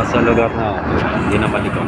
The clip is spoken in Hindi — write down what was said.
sa lugar na hindi naman ikaw